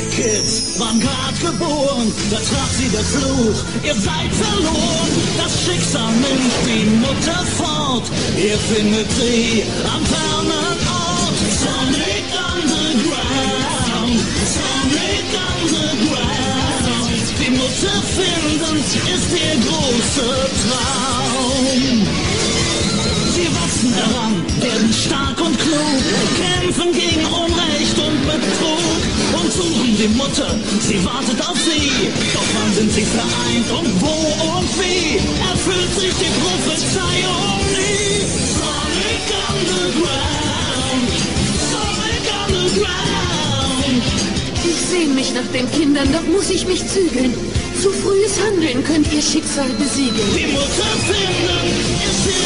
Kids waren grad geboren, da traf sie der Fluch, ihr seid verloren. Das Schicksal nimmt die Mutter fort, ihr findet sie am fernen Ort. Sonic Underground, Sonic Underground. Die Mutter finden ist ihr großer Traum. Sie wachsen heran, werden stark und klug, kämpfen gegen Unrecht die Mutter, sie wartet auf sie. Doch wann sind sie vereint und wo und wie erfüllt sich die Prophezeiung nie? Sonic Underground, Sonic Underground. Ich sehne mich nach den Kindern, doch muss ich mich zügeln. Zu frühes Handeln könnt ihr Schicksal besiegeln. Die Mutter finden ist ihr